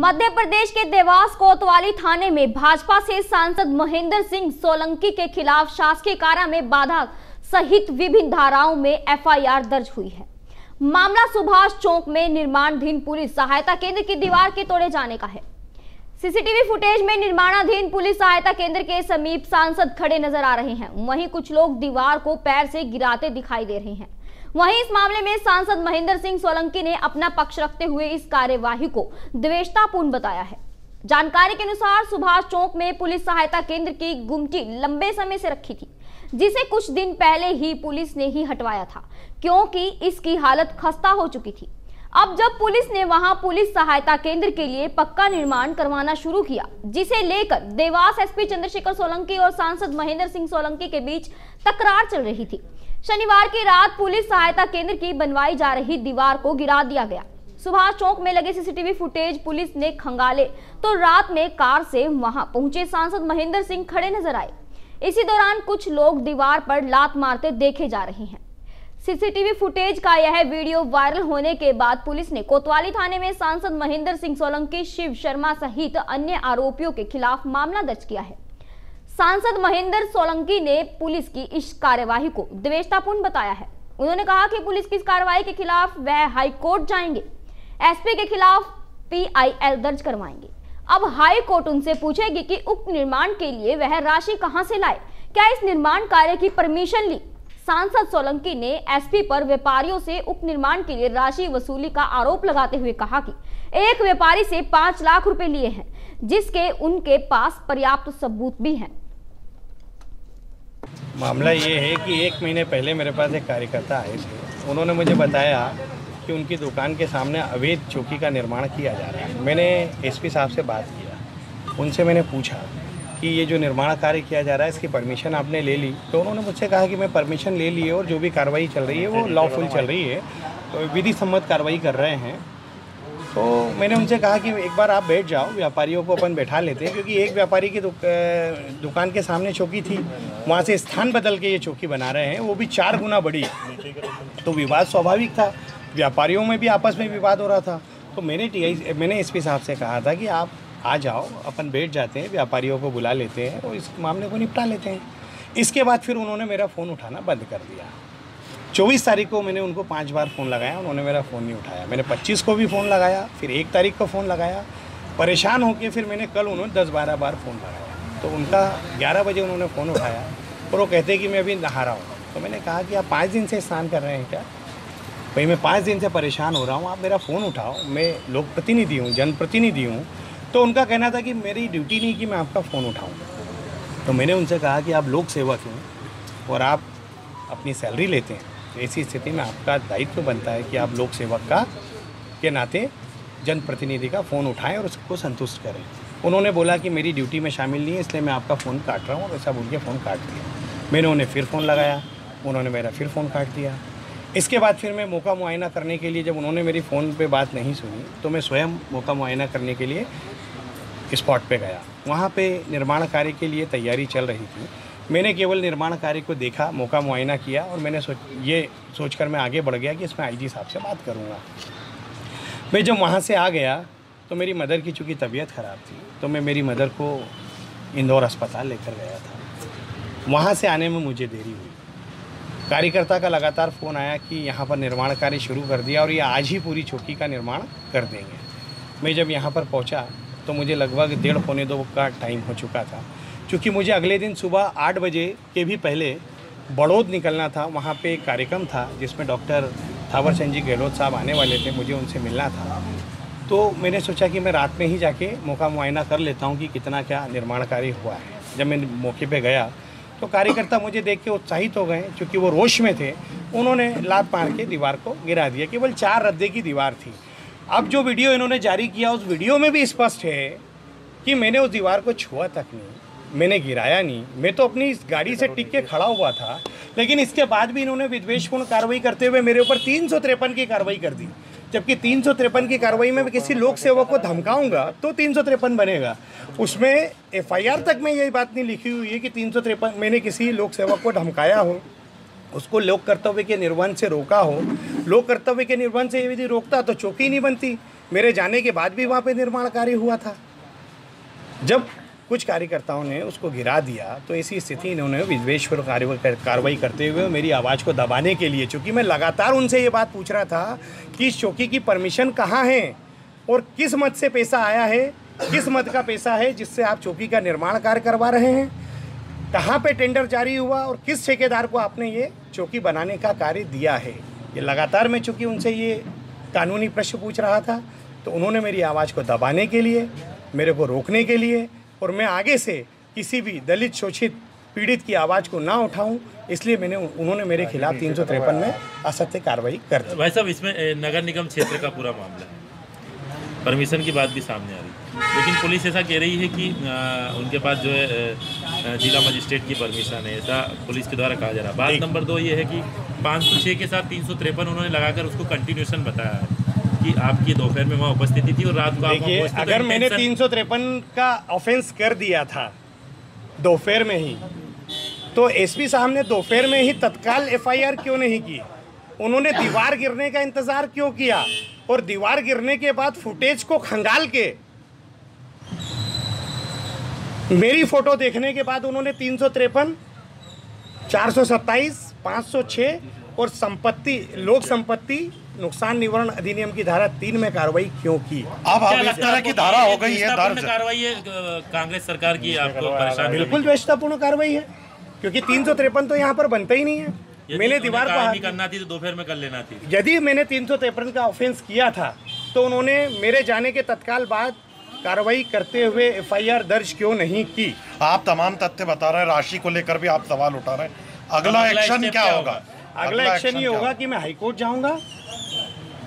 मध्य प्रदेश के देवास कोतवाली थाने में भाजपा से सांसद महेंद्र सिंह सोलंकी के खिलाफ शासकीय कारा में बाधा सहित विभिन्न धाराओं में एफआईआर दर्ज हुई है। मामला सुभाष चौक में निर्माणाधीन पुलिस सहायता केंद्र की दीवार के तोड़े जाने का है। सीसीटीवी फुटेज में निर्माणाधीन पुलिस सहायता केंद्र के समीप सांसद खड़े नज़र आ रहे हैं। वहीं कुछ लोग दीवार को पैर से गिराते दिखाई दे रहे हैं। वहीं इस मामले में सांसद महेंद्र सिंह सोलंकी ने अपना पक्ष रखते हुए इस कार्यवाही को द्वेषतापूर्ण बताया है। जानकारी के अनुसार सुभाष चौक में पुलिस सहायता केंद्र की गुमटी लंबे समय से रखी थी, जिसे कुछ दिन पहले ही पुलिस ने ही हटवाया था, क्योंकि इसकी हालत खस्ता हो चुकी थी। अब जब पुलिस ने वहाँ पुलिस सहायता केंद्र के लिए पक्का निर्माण करवाना शुरू किया, जिसे लेकर देवास एसपी चंद्रशेखर सोलंकी और सांसद महेंद्र सिंह सोलंकी के बीच तकरार चल रही थी शनिवार की रात पुलिस सहायता केंद्र की बनवाई जा रही दीवार को गिरा दिया गया। सुभाष चौक में लगे सीसीटीवी फुटेज पुलिस ने खंगाले तो रात में कार से वहाँ पहुँचे सांसद महेंद्र सिंह खड़े नज़र आए। इसी दौरान कुछ लोग दीवार पर लात मारते देखे जा रहे हैं। सीसीटीवी फुटेज का यह वीडियो वायरल होने के बाद पुलिस ने कोतवाली थाने में सांसद महेंद्र सिंह सोलंकी, शिव शर्मा सहित अन्य आरोपियों के खिलाफ मामला दर्ज किया है। सांसद महेंद्र सोलंकी ने पुलिस की इस कार्यवाही को द्वेषतापूर्ण बताया है। उन्होंने कहा कि पुलिस की इस कार्रवाई के खिलाफ वह हाई कोर्ट जाएँगे। एसपी के खिलाफ पीआईएल दर्ज करवाएँगे। अब हाई कोर्ट उनसे पूछेगी कि उप निर्माण के लिए वह राशि कहाँ से लाए? क्या इस निर्माण कार्य की परमिशन ली? सांसद सोलंकी ने एसपी पर व्यापारियों से उप निर्माण के लिए राशि वसूली का आरोप लगाते हुए कहा कि एक व्यापारी से पाँच लाख रुपए लिए हैं, जिसके उनके पास पर्याप्त सबूत भी हैं। मामला ये है कि एक महीने पहले मेरे पास एक कार्यकर्ता आए थे। उन्होंने मुझे बताया कि उनकी दुकान के सामने अवैध चौकी का निर्माण किया जा रहा है। मैंने एसपी साहब से बात किया। उनसे मैंने पूछा कि ये जो निर्माण कार्य किया जा रहा है, इसकी परमिशन आपने ले ली? तो उन्होंने मुझसे कहा कि मैं परमिशन ले ली है और जो भी कार्रवाई चल रही है, वो लॉफुल चल रही है। तो विधि सम्मत कार्रवाई कर रहे हैं। तो मैंने उनसे कहा कि एक बार आप बैठ जाओ व्यापारियों को अपन बैठा लेते हैं क्योंकि एक व्यापारी की दुक, दुकान के सामने चौकी थी वहाँ से स्थान बदल के ये चौकी बना रहे हैं वो भी चार गुना बड़ी। तो विवाद स्वाभाविक था व्यापारियों में भी आपस में विवाद हो रहा था। तो मैंने टी मैंने एस साहब से कहा था कि आप आ जाओ अपन बैठ जाते हैं व्यापारियों को बुला लेते हैं और इस मामले को निपटा लेते हैं। इसके बाद फिर उन्होंने मेरा फ़ोन उठाना बंद कर दिया। चौबीस तारीख को मैंने उनको पाँच बार फ़ोन लगाया, उन्होंने मेरा फ़ोन नहीं उठाया। मैंने पच्चीस को भी फ़ोन लगाया, फिर एक तारीख को फ़ोन लगाया। परेशान होकर फिर मैंने कल उन्होंने दस बारह बार फ़ोन लगाया। तो उनका ग्यारह बजे उन्होंने फ़ोन उठाया और वो कहते कि मैं अभी नहा रहा हूँ। तो मैंने कहा कि आप पाँच दिन से स्नान कर रहे हैं क्या? भाई, मैं पाँच दिन से परेशान हो रहा हूँ, आप मेरा फ़ोन उठाओ। मैं लोक प्रतिनिधि हूँ, जनप्रतिनिधि हूँ। तो उनका कहना था कि मेरी ड्यूटी नहीं कि मैं आपका फ़ोन उठाऊँ। तो मैंने उनसे कहा कि आप लोक सेवक हैं और आप अपनी सैलरी लेते हैं। ऐसी स्थिति में आपका दायित्व तो बनता है कि आप लोक सेवक का के नाते जनप्रतिनिधि का फ़ोन उठाएँ और उसको संतुष्ट करें। उन्होंने बोला कि मेरी ड्यूटी में शामिल नहीं है, इसलिए मैं आपका फ़ोन काट रहा हूँ और ऐसा बोल के फ़ोन काट दिया। मैंने उन्हें फिर फ़ोन लगाया, उन्होंने मेरा फिर फ़ोन काट दिया। इसके बाद फिर मैं मौका मुआयना करने के लिए जब उन्होंने मेरी फ़ोन पे बात नहीं सुनी तो मैं स्वयं मौका मुआयना करने के लिए स्पॉट पे गया। वहाँ पे निर्माण कार्य के लिए तैयारी चल रही थी। मैंने केवल निर्माण कार्य को देखा, मौका मुआयना किया और मैंने सोच, ये सोचकर मैं आगे बढ़ गया कि इसमें आईजी साहब से बात करूँगा। मैं जब वहाँ से आ गया तो मेरी मदर की चूँकि तबीयत ख़राब थी तो मैं मेरी मदर को इंदौर अस्पताल लेकर गया था। वहाँ से आने में मुझे देरी हुई। कार्यकर्ता का लगातार फ़ोन आया कि यहाँ पर निर्माण कार्य शुरू कर दिया और ये आज ही पूरी चौकी का निर्माण कर देंगे। मैं जब यहाँ पर पहुँचा तो मुझे लगभग डेढ़, पौने दो का टाइम हो चुका था। क्योंकि मुझे अगले दिन सुबह आठ बजे के भी पहले बड़ौद निकलना था, वहाँ पे एक कार्यक्रम था जिसमें डॉक्टर थावर चंद जी गहलोत साहब आने वाले थे, मुझे उनसे मिलना था। तो मैंने सोचा कि मैं रात में ही जाके मौका मुआयना कर लेता हूँ कि कितना क्या निर्माण कार्य हुआ है। जब मैं मौके पे गया तो कार्यकर्ता मुझे देख के उत्साहित हो गए, क्योंकि वो रोश में थे। उन्होंने लात मार के दीवार को गिरा दिया, केवल चार रद्दे की दीवार थी। अब जो वीडियो इन्होंने जारी किया, उस वीडियो में भी स्पष्ट है कि मैंने उस दीवार को छुआ तक नहीं। मैंने गिराया नहीं। मैं तो अपनी इस गाड़ी से टिक के खड़ा हुआ था। लेकिन इसके बाद भी इन्होंने विद्वेषपूर्ण कार्रवाई करते हुए मेरे ऊपर तीन सौ तिरपन की कार्रवाई कर दी। जबकि तीन सौ तिरपन की कार्रवाई में मैं किसी लोक सेवक को धमकाऊँगा तो तीन सौ तिरपन बनेगा। उसमें एफआईआर तक में यही बात नहीं लिखी हुई है कि तीन सौ तिरपन मैंने किसी लोक सेवक को धमकाया हो, उसको लोक कर्तव्य के निर्वहन से रोका हो। लोक कर्तव्य के निर्वहन से यदि रोकता तो चौकी नहीं बनती। मेरे जाने के बाद भी वहाँ पे निर्माण कार्य हुआ था। जब कुछ कार्यकर्ताओं ने उसको गिरा दिया तो ऐसी स्थिति इन्होंने विद्वेश्वर कार्रवाई करते हुए मेरी आवाज़ को दबाने के लिए, चूँकि मैं लगातार उनसे ये बात पूछ रहा था कि इस चौकी की परमिशन कहाँ है और किस मत से पैसा आया है, किस मत का पैसा है जिससे आप चौकी का निर्माण कार्य करवा रहे हैं, कहाँ पे टेंडर जारी हुआ और किस ठेकेदार को आपने ये चौकी बनाने का कार्य दिया है। ये लगातार मैं चूँकि उनसे ये कानूनी प्रश्न पूछ रहा था तो उन्होंने मेरी आवाज़ को दबाने के लिए, मेरे को रोकने के लिए और मैं आगे से किसी भी दलित शोषित पीड़ित की आवाज़ को ना उठाऊं इसलिए मैंने उन्होंने मेरे खिलाफ तीन सौ तिरपन में असत्य कार्रवाई कर दी। भाई साहब इसमें नगर निगम क्षेत्र का पूरा मामला है। परमिशन की बात भी सामने आ रही है। लेकिन पुलिस ऐसा कह रही है कि आ, उनके पास जो है जिला मजिस्ट्रेट की परमिशन है ऐसा पुलिस के द्वारा कहा जा रहा है। बात नंबर दो ये है कि पाँच सौ छः के साथ तीन सौ तिरपन उन्होंने लगाकर उसको कंटिन्यूशन बताया है। कि आपकी दोपहर में वहाँ उपस्थिति थी और रात को देखिए अगर मैंने तीन सौ तिरपन का ऑफेंस कर दिया था दोपहर में ही तो एसपी साहब ने दोपहर में ही तत्काल एफआईआर क्यों नहीं की? उन्होंने दीवार गिरने का इंतज़ार क्यों किया? और दीवार गिरने के बाद फुटेज को खंगाल के मेरी फ़ोटो देखने के बाद उन्होंने तीन सौ तिरपन चार सौ सत्ताईस पाँच सौ छः और संपत्ति लोक संपत्ति नुकसान निवारण अधिनियम की धारा तीन में कार्रवाई क्यों की? अब अब इस तरह की धारा हो गई है कार्रवाई है कांग्रेस सरकार की आपको परेशान बिल्कुल द्वेषतापूर्ण कार्रवाई है क्योंकि तीन सौ तिरपन तो यहाँ पर बनता ही नहीं है। मैंने दीवार पर करना थी तो दोपहर में कर लेना थी। यदि मैंने तीन सौ तिरपन का ऑफेंस किया था तो उन्होंने मेरे जाने के तत्काल बाद कार्रवाई करते हुए एफआईआर दर्ज क्यों नहीं की? आप तमाम तथ्य बता रहे हैं राशि को लेकर भी आप सवाल उठा रहे हैं। अगला एक्शन क्या होगा? अगला एक्शन ये होगा कि मैं हाईकोर्ट जाऊँगा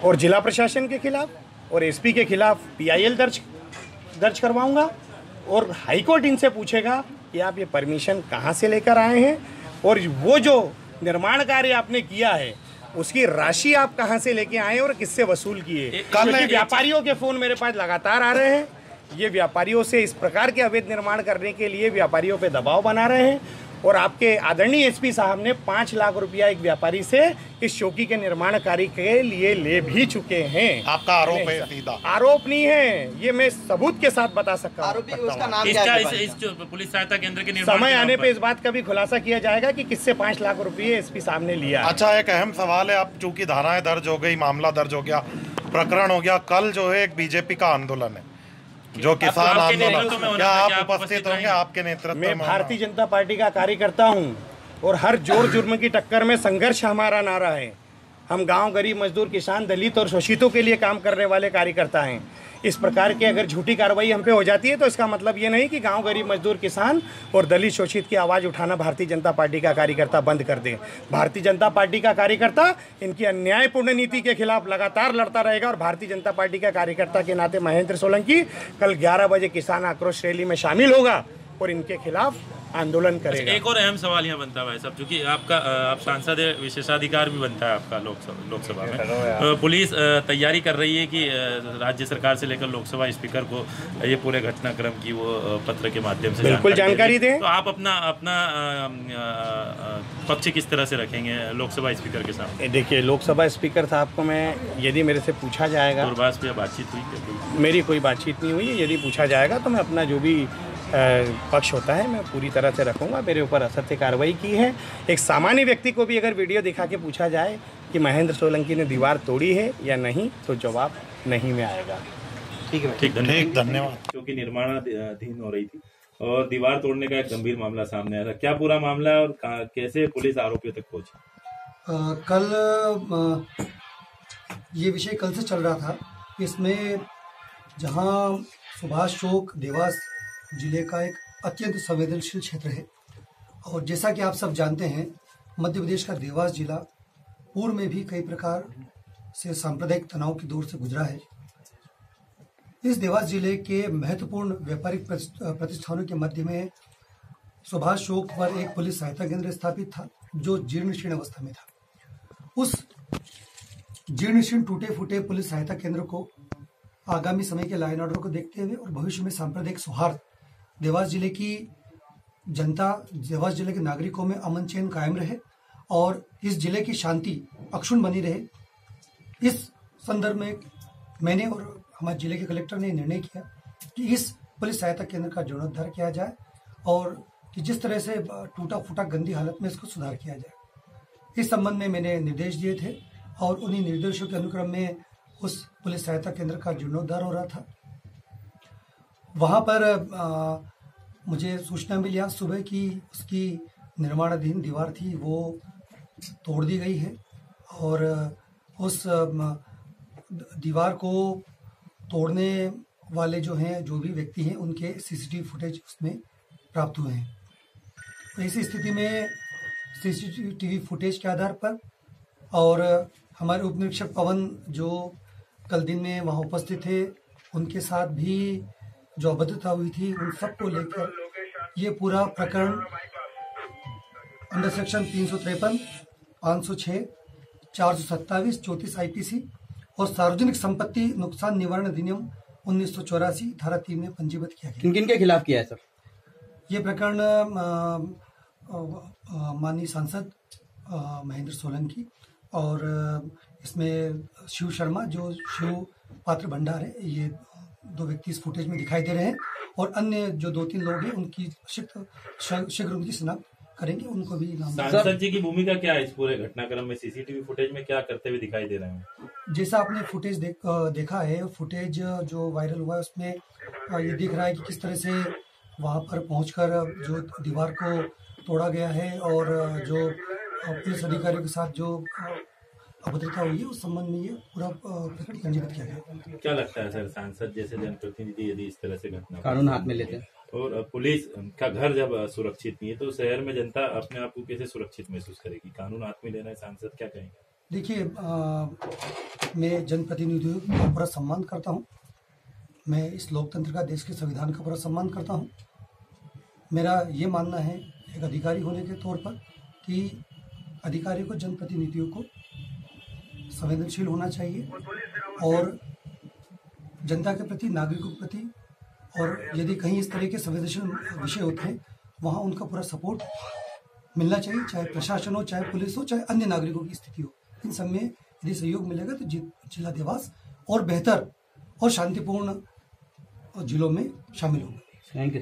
और जिला प्रशासन के खिलाफ और एसपी के खिलाफ पीआईएल दर्ज दर्ज करवाऊँगा और हाईकोर्ट इनसे पूछेगा कि आप ये परमिशन कहाँ से लेकर आए हैं और वो जो निर्माण कार्य आपने किया है उसकी राशि आप कहाँ से लेके आए और किससे वसूल किए? क्योंकि व्यापारियों के फ़ोन मेरे पास लगातार आ रहे हैं। ये व्यापारियों से इस प्रकार के अवैध निर्माण करने के लिए व्यापारियों पे दबाव बना रहे हैं। और आपके आदरणीय एसपी साहब ने पाँच लाख रुपया एक व्यापारी से इस चौकी के निर्माण कार्य के लिए ले भी चुके हैं। आपका आरोप है सीधा। आरोप नहीं है ये मैं सबूत के साथ बता सकता हूँ। पुलिस सहायता केंद्र के समय आने पर। इस बात का भी खुलासा किया जाएगा कि किससे पाँच लाख रुपये एसपी साहब ने लिया। अच्छा एक अहम सवाल है अब चूँकि धाराएँ दर्ज हो गई मामला दर्ज हो गया प्रकरण हो गया कल जो है एक बीजेपी का आंदोलन है। जो किसान आंदोलन क्या आप उपस्थित होंगे? आपके नेतृत्व में भारतीय जनता पार्टी का कार्यकर्ता हूँ और हर ज़ोर जुर्म की टक्कर में संघर्ष हमारा नारा है। हम गाँव गरीब मजदूर किसान दलित और शोषितों के लिए काम करने वाले कार्यकर्ता हैं। इस प्रकार की अगर झूठी कार्रवाई हम पे हो जाती है तो इसका मतलब ये नहीं कि गाँव गरीब मजदूर किसान और दलित शोषित की आवाज़ उठाना भारतीय जनता पार्टी का कार्यकर्ता बंद कर दे। भारतीय जनता पार्टी का कार्यकर्ता इनकी अन्यायपूर्ण नीति के खिलाफ लगातार लड़ता रहेगा और भारतीय जनता पार्टी का कार्यकर्ता के नाते महेंद्र सोलंकी कल ग्यारह बजे किसान आक्रोश रैली में शामिल होगा। और इनके खिलाफ आंदोलन अच्छा, करेगा। एक और अहम सवाल यहाँ बनता है भाई साहब क्योंकि आपका आप सांसद विशेषाधिकार भी बनता है आपका लोकसभा लोकसभा में। पुलिस तैयारी कर रही है कि राज्य सरकार से लेकर लोकसभा स्पीकर को ये पूरे घटनाक्रम की वो पत्र के माध्यम से बिल्कुल जानकारी दें। तो आप अपना अपना पक्ष किस तरह से रखेंगे लोकसभा स्पीकर के सामने? देखिए लोकसभा स्पीकर साहब को मैं यदि मेरे से पूछा जाएगा बातचीत हुई मेरी कोई बातचीत नहीं हुई। यदि पूछा जाएगा तो मैं अपना जो भी पक्ष होता है मैं पूरी तरह से रखूँगा मेरे ऊपर असत्य कार्रवाई की है। एक सामान्य व्यक्ति को भी अगर वीडियो दिखा के पूछा जाए कि महेंद्र सोलंकी ने दीवार तोड़ी है या नहीं तो जवाब नहीं में आएगा। ठीक है ठीक धन्यवाद। क्योंकि निर्माणाधीन हो रही थी और दीवार तोड़ने का एक गंभीर मामला सामने आया था। क्या पूरा मामला है और कैसे पुलिस आरोपियों तक पहुँची? कल ये विषय कल से चल रहा था। इसमें जहाँ सुभाष चौक देवास ज़िले का एक अत्यंत संवेदनशील क्षेत्र है। और जैसा कि आप सब जानते हैं, मध्य प्रदेश का देवास जिला पूर्व में भी कई प्रकार से सांप्रदायिक तनाव की दौर से गुजरा है। इस देवास ज़िले के महत्वपूर्ण व्यापारिक प्रतिष्ठानों के मध्य में सुभाष चौक पर एक पुलिस सहायता केंद्र स्थापित था, जो जीर्ण अवस्था में था। उस जीर्ण शीर्ण टूटे फूटे पुलिस सहायता केंद्र को आगामी समय के लाइन ऑर्डर को देखते हुए और भविष्य में सांप्रदायिक सौहार्द देवास ज़िले की जनता देवास ज़िले के नागरिकों में अमन चैन कायम रहे और इस ज़िले की शांति अक्षुण बनी रहे। इस संदर्भ में मैंने और हमारे ज़िले के कलेक्टर ने निर्णय किया कि इस पुलिस सहायता केंद्र का जीर्णोद्धार किया जाए और कि जिस तरह से टूटा फूटा गंदी हालत में इसको सुधार किया जाए। इस संबंध में मैंने निर्देश दिए थे और उन्हीं निर्देशों के अनुक्रम में उस पुलिस सहायता केंद्र का जीर्णोद्धार हो रहा था। वहाँ पर आ, मुझे सूचना मिली आज सुबह कि उसकी निर्माणाधीन दीवार थी, वो तोड़ दी गई है और उस दीवार को तोड़ने वाले जो हैं, जो भी व्यक्ति हैं, उनके सीसीटीवी फुटेज उसमें प्राप्त हुए हैं। तो इस स्थिति में सीसीटीवी फुटेज के आधार पर और हमारे उप निरीक्षक पवन जो कल दिन में वहाँ उपस्थित थे, उनके साथ भी जो अभद्रता हुई थी उन सबको लेकर ये पूरा प्रकरण अंडर सेक्शन तीन सौ तिरपन पाँच सौ छः चार सौ सत्ताईस चौंतीस आईपीसी और सार्वजनिक संपत्ति नुकसान निवारण अधिनियम उन्नीस सौ चौरासी धारा तीन में पंजीबद्ध किया गया। किन किन के खिलाफ किया है सर? ये प्रकरण माननीय सांसद महेंद्र सोलंकी और इसमें शिव शर्मा जो शिव पात्र भंडार है ये दो व्यक्ति इस फुटेज में दिखाई दे रहे हैं और अन्य जो दो तीन लोग हैं उनकी शीघ्र उनकी शिनाख्त करेंगे उनको भी सांसद जी की भूमिका क्या है इस पूरे घटनाक्रम में? सीसीटीवी फुटेज में क्या करते हुए दिखाई दे रहे हैं? जैसा आपने फुटेज देख, देखा है फुटेज जो वायरल हुआ है उसमें ये दिख रहा है कि किस तरह से वहाँ पर पहुंचकर जो दीवार को तोड़ा गया है और जो पुलिस अधिकारियों के साथ जो अभद्रता हुई? है उस संबंध में ये पूरा प्रकट पंजीकृत किया गया। क्या लगता है सर सांसद जैसे जनप्रतिनिधि यदि इस तरह से घटना कानून हाथ में लेते हैं। और पुलिस का घर जब सुरक्षित नहीं है तो शहर में जनता अपने आप को कैसे सुरक्षित महसूस करेगी? कानून हाथ में लेना है सांसद क्या कहेंगे? देखिए मैं जनप्रतिनिधियों का पूरा सम्मान करता हूँ। मैं इस लोकतंत्र का देश के संविधान का पूरा सम्मान करता हूँ। मेरा ये मानना है एक अधिकारी होने के तौर पर कि अधिकारी को जनप्रतिनिधियों को संवेदनशील होना चाहिए और जनता के प्रति, नागरिकों के प्रति, और यदि कहीं इस तरह के संवेदनशील विषय होते हैं, वहाँ उनका पूरा सपोर्ट मिलना चाहिए, चाहे प्रशासन हो, चाहे पुलिस हो, चाहे अन्य नागरिकों की स्थिति हो। इन सब में यदि सहयोग मिलेगा तो जिला देवास और बेहतर और शांतिपूर्ण जिलों में शामिल होंगे। Thank you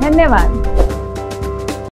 धन्यवाद।